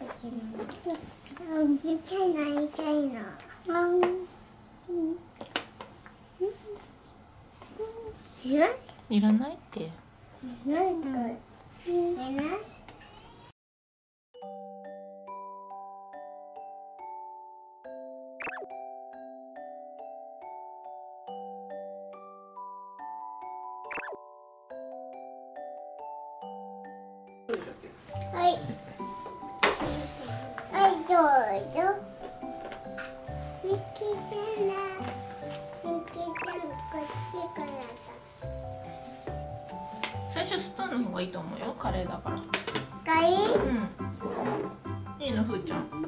うん。チャイナチャイナうん。えいらないって何これえなはい。最初スプーンの方がいいと思うよ。カレーだから。かい。うん。いいのふーちゃん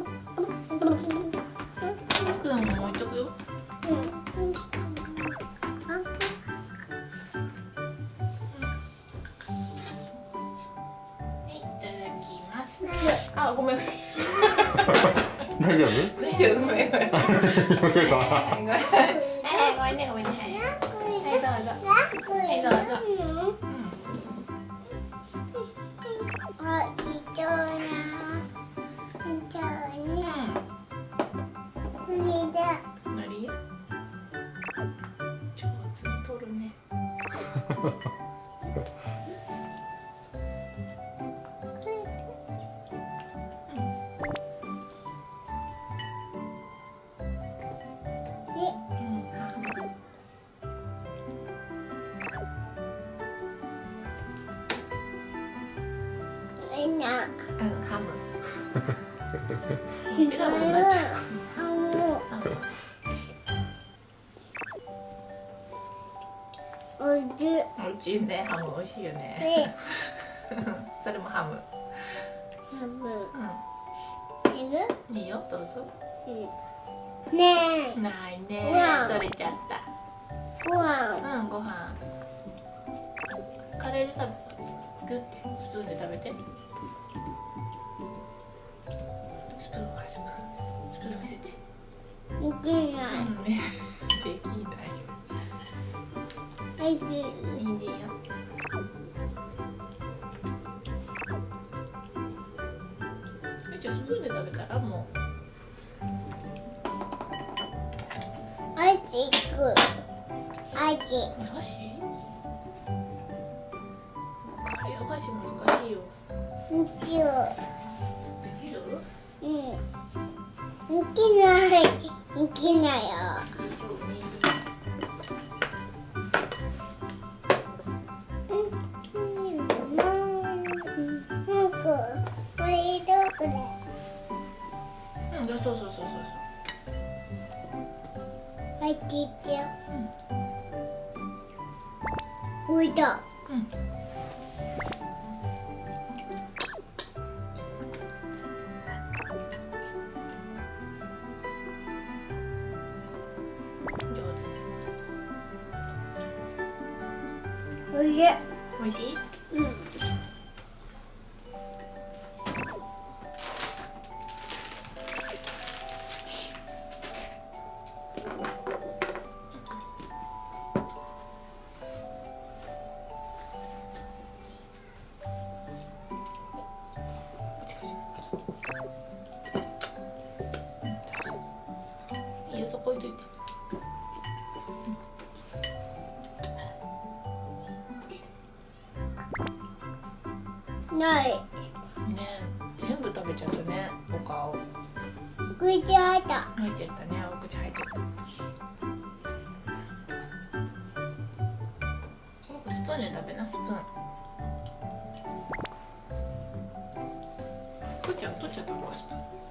ハムおいしい。おいしいねハム美味しいよねね。それもハムハム。ういる。んいいよどうぞうん。ねえ。ないね取れちゃったご飯。うんご飯カレーで食べグってスプーンで食べてスプーンはスプーンスプーン見せてできない。うんね できないおいしい。人参よえじゃあスプーンで食べたらもうあいち行く。あいち。お箸カレーお箸難しいよむきれどこれ。うんそうそうそうそうそうはい、聞いてよ。おいだ。うんおいしい？Oh. で食べなスプーン取っちゃう取っちゃったこれスプーン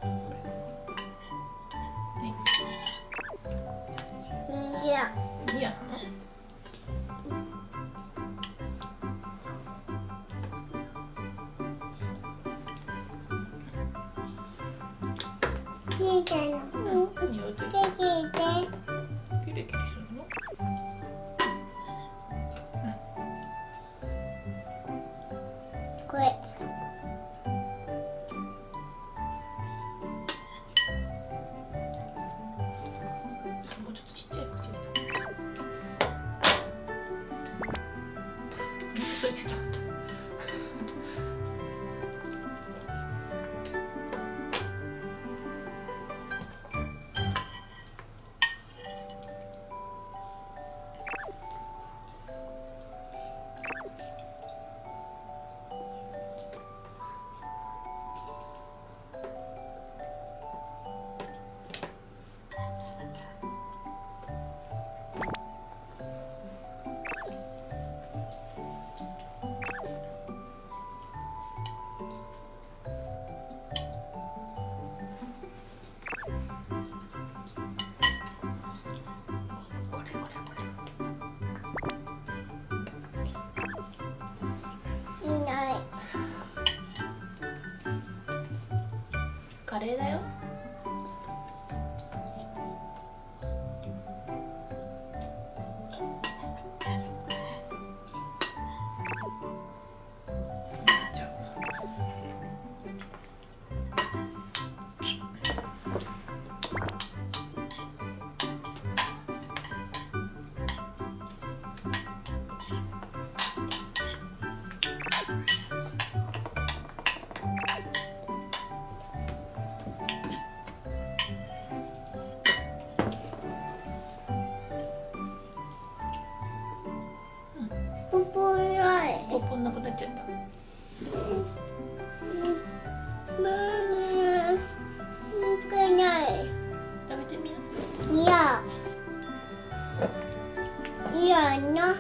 我呢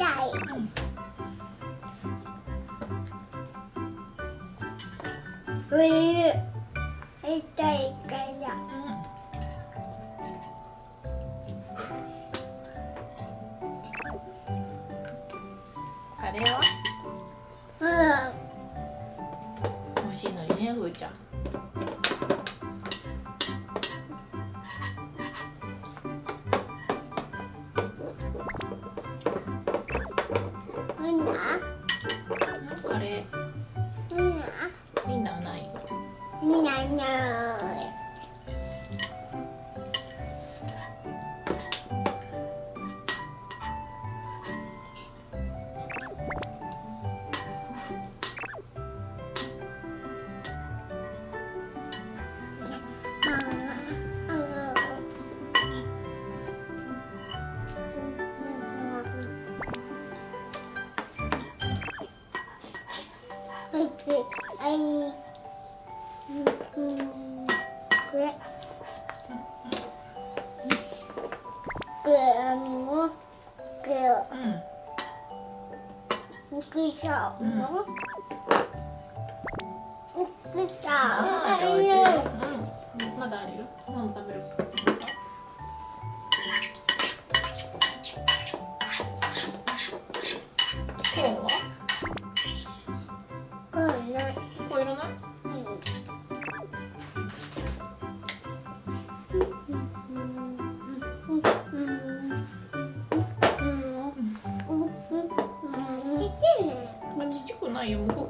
died. We, it died. ゃうまだあるよ食べる caiu.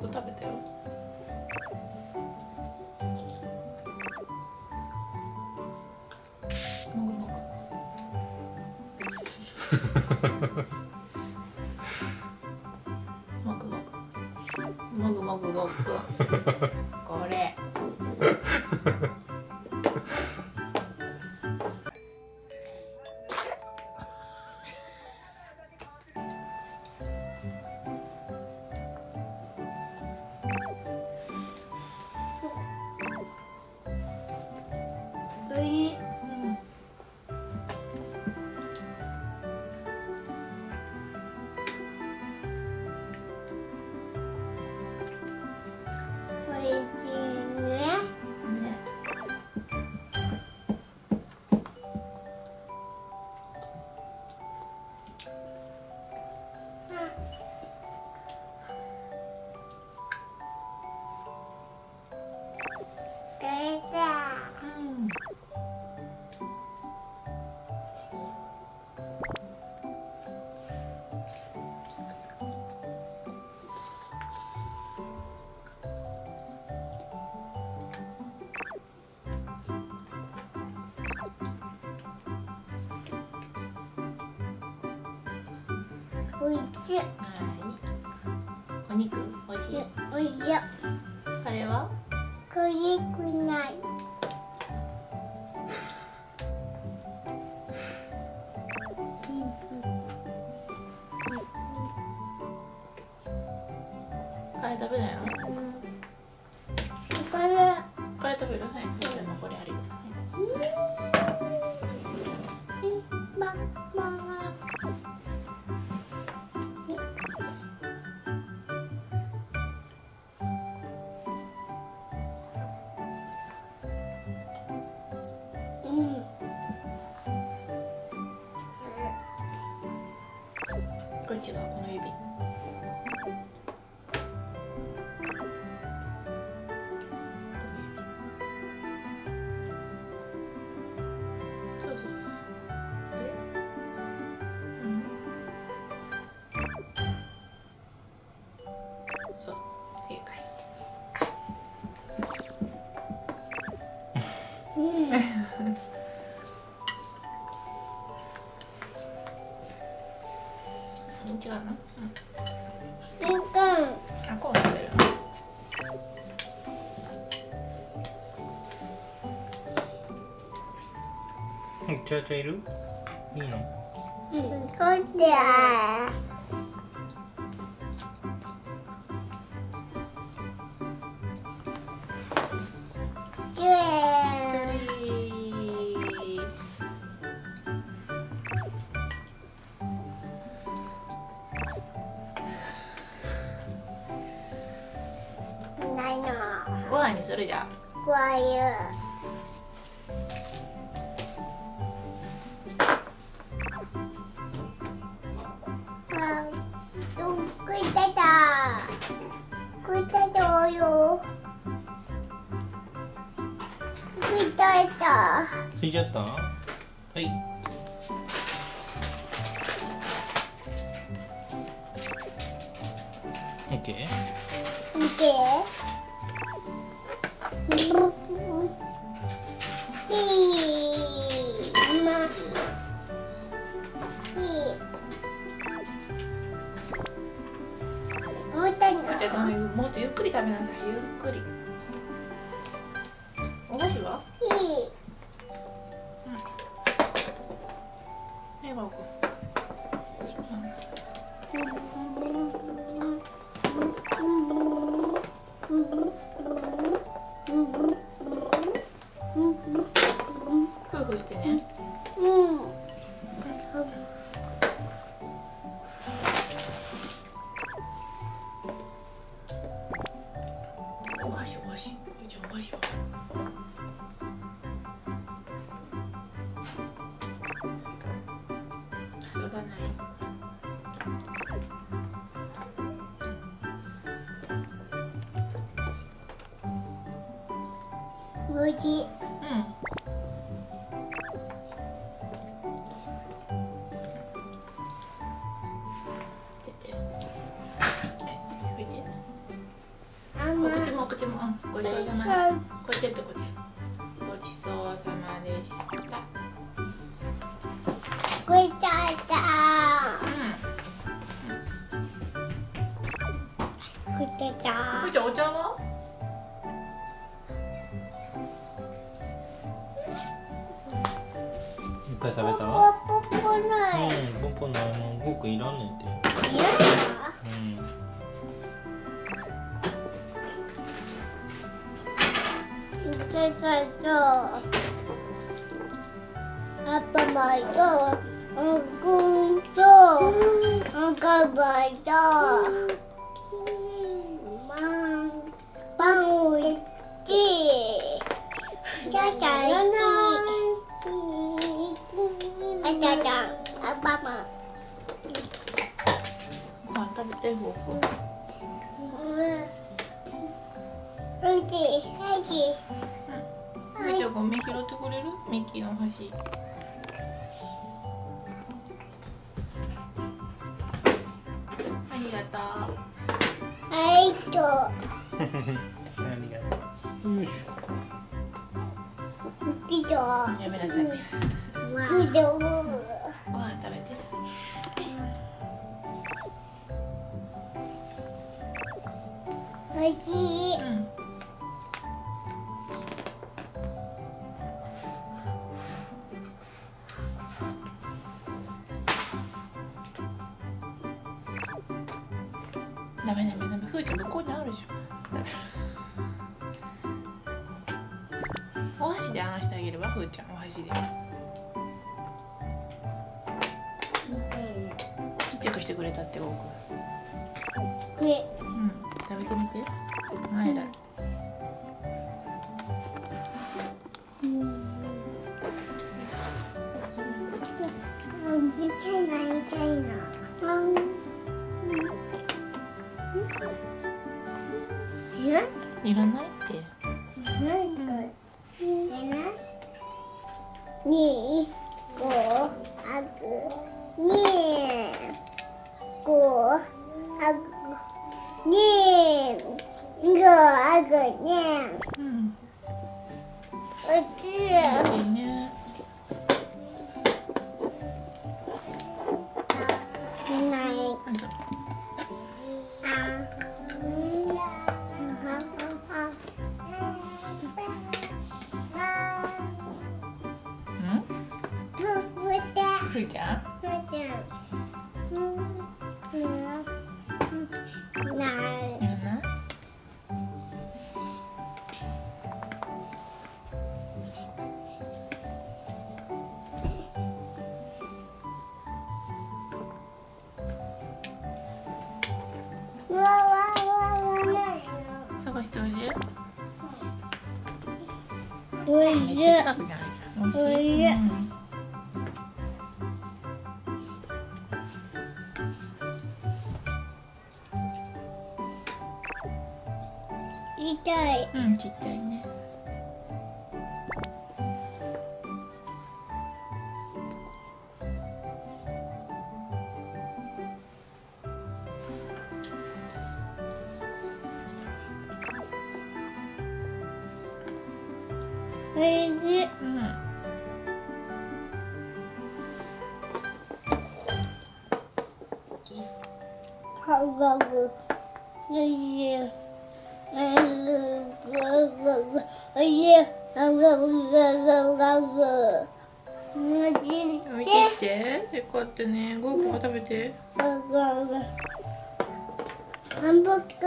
よこれは？これくないこれ食べないの？ちゃちょいる？いいの？うんそうだどんくいた。たくいたたよ。くいたた。ついちゃった？はい。オッケー。見てひゆっくり食べなさい。ゆっくり。いしいうん。お口もお口も。うん。ごちそうさまでこっちやってこっちごちそうさまでした。くいた。た。うんくいた。た。こいちゃんお茶はいっぱい食べたわ。ポうポポポないうんポンポンのあのごくいらんねんて嫌だうんくいたたパパマイとおくんとおかばいとマンパンウチちゃちゃいちちゃちゃあパパご飯食べてごくん。うんちはいちこいちゃんゴミ拾ってくれる？ミッキーのお箸。ありがとはいとありがとう。うやめなさいおいしい。うん。いらない？おいでめっちゃ近くにあるじゃん。美味しい。おいしいおいしい。うん。ハグハグ。おいしい。おいしい。おいしい。ハグハグハグハグ。おいしい。置いてってよかったねゴーくん。も食べてハグハグ。ハンバーグ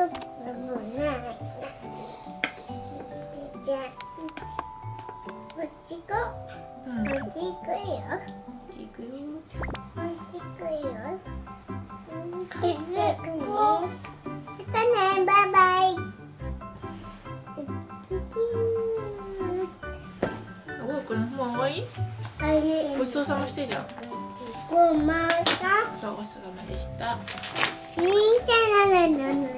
もない。じゃあ、っち行こうんう。こっち行くよ。こっち行くよ。こっち行くね。またね、バイバイ。ゴーくんもう終わりはい、ごちそうさましてじゃんごまか。そうごちそうさまでしたいいじゃないの、のの。